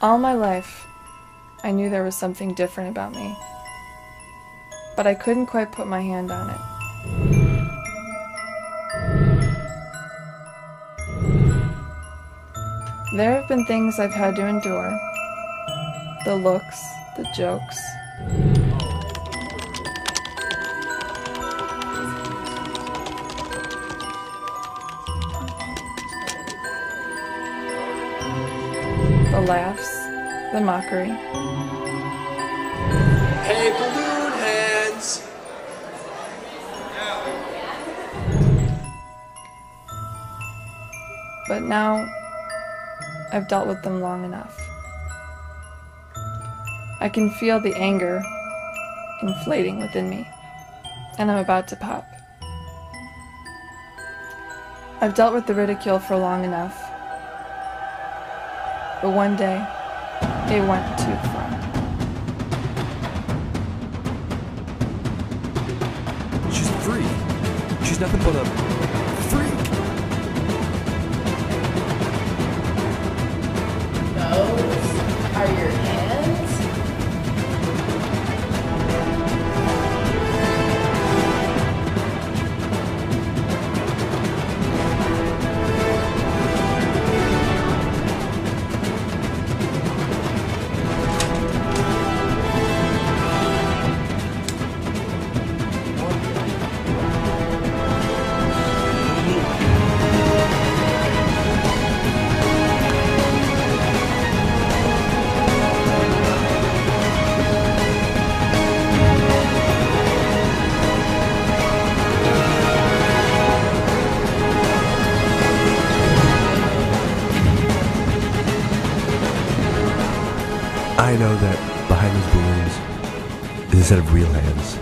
All my life, I knew there was something different about me, but I couldn't quite put my hand on it. There have been things I've had to endure the looks, the jokes. The laughs, the mockery. Hey, balloon hands! But now I've dealt with them long enough. I can feel the anger inflating within me, and I'm about to pop. I've dealt with the ridicule for long enough, but one day it went too far. She's a freak. She's nothing but a freak. I know that behind those balloons is a set of real hands.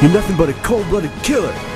You're nothing but a cold-blooded killer.